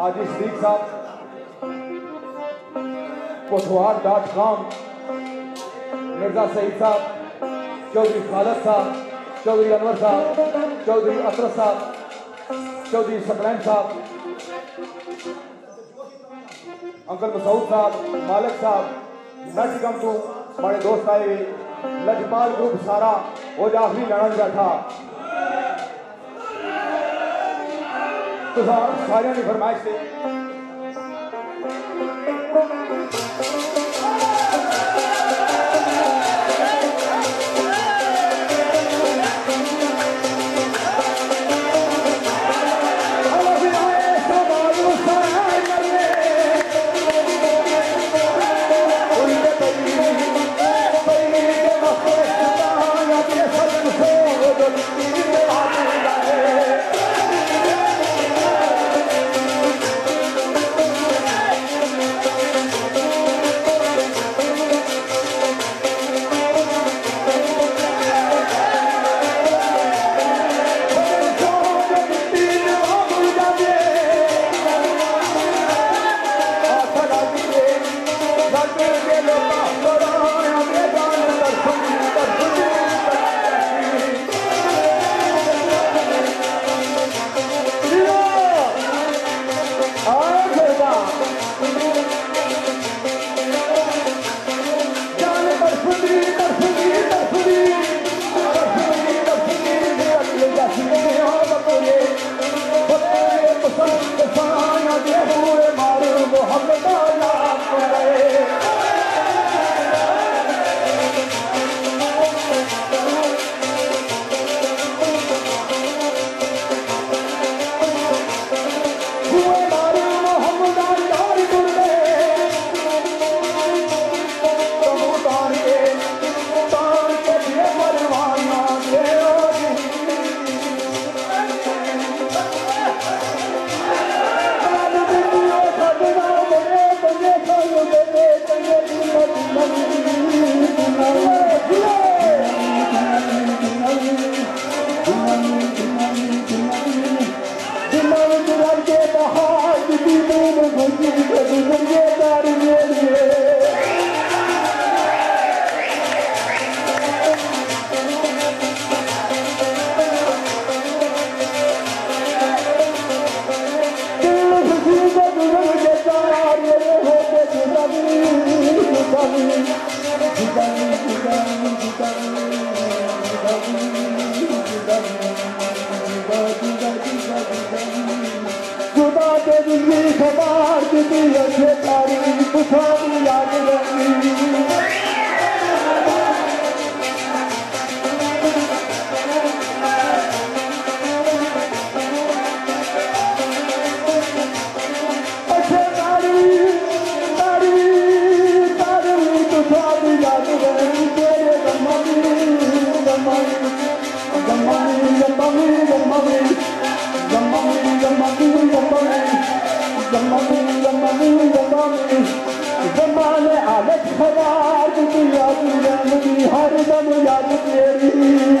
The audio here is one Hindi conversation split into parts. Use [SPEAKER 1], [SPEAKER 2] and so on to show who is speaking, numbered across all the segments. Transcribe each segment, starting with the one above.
[SPEAKER 1] आजी सदीक साहब कोटवार डॉट कॉम, मिर्ज़ा सईद साहब, चौधरी खालद साहब, चौधरी अनवर साहब, चौधरी असरत साहब, चौधरी सकलैन साहब, अंकल मसूद साहब, मालिक साहब नट तू हमारे दोस्त आए हुए लजपाल ग्रुप सारा, वो आखिरी लड़न बैठा। तो सारे की फरमाइश से।
[SPEAKER 2] Tabii yardım et the money, the money, the. Lanet kadar dünya dünya hardan uyar yerim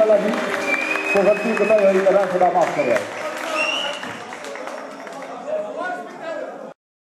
[SPEAKER 1] अल्लाह जी को गलती कदा हुई कदा खुदा माफ करे